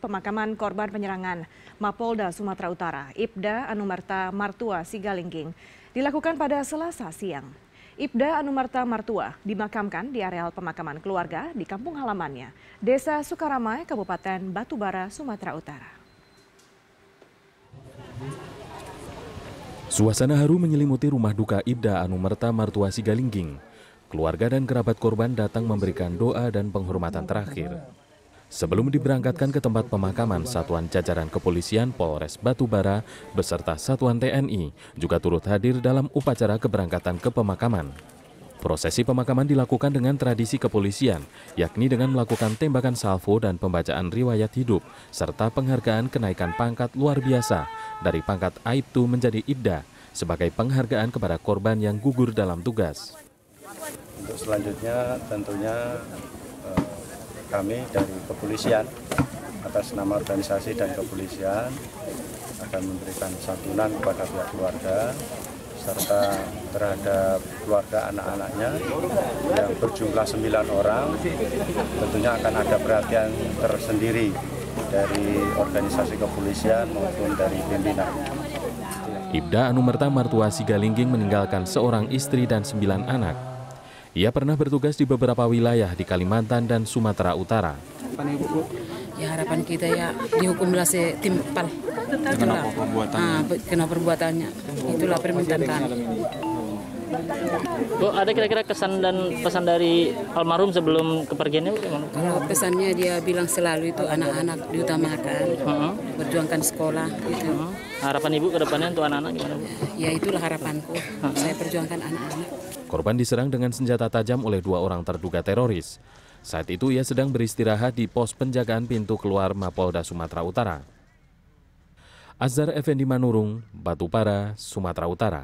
pemakaman korban penyerangan Mapolda Sumatera Utara, Ibda Anumerta Martua Sigalingging, dilakukan pada Selasa siang. Ibda Anumerta Martua dimakamkan di areal pemakaman keluarga di kampung halamannya, Desa Sukaramai, Kabupaten Batubara, Sumatera Utara. Suasana haru menyelimuti rumah duka Ibda Anumerta Martua Sigalingging. Keluarga dan kerabat korban datang memberikan doa dan penghormatan terakhir. Sebelum diberangkatkan ke tempat pemakaman, Satuan Jajaran Kepolisian Polres Batubara beserta Satuan TNI juga turut hadir dalam upacara keberangkatan ke pemakaman. Prosesi pemakaman dilakukan dengan tradisi kepolisian, yakni dengan melakukan tembakan salvo dan pembacaan riwayat hidup, serta penghargaan kenaikan pangkat luar biasa dari pangkat Aibtu menjadi Ibda sebagai penghargaan kepada korban yang gugur dalam tugas. Untuk selanjutnya tentunya kami dari kepolisian atas nama organisasi dan kepolisian akan memberikan santunan kepada pihak keluarga serta terhadap keluarga anak-anaknya yang berjumlah 9 orang tentunya akan ada perhatian tersendiri dari organisasi kepolisian maupun dari pimpinan. Ibda Anumerta Martua Sigalingging meninggalkan seorang istri dan sembilan anak. Ia pernah bertugas di beberapa wilayah di Kalimantan dan Sumatera Utara. Ya harapan kita ya dihukumlah setimpal. Kenapa perbuatannya? Ah, kena perbuatannya. Itulah permintaan kami. Bu, ada kira-kira kesan dan pesan dari almarhum sebelum kepergiannya bagaimana? Kalau pesannya dia bilang selalu itu anak-anak diutamakan, Heeh. berjuangkan sekolah itu. Heeh. Harapan ibu ke depannya untuk anak-anak gimana bu? Ya itulah harapanku. Saya perjuangkan anak-anak. Korban diserang dengan senjata tajam oleh dua orang terduga teroris. Saat itu ia sedang beristirahat di pos penjagaan pintu keluar Mapolda Sumatera Utara. Azhar Effendi Manurung, Batupara, Sumatera Utara.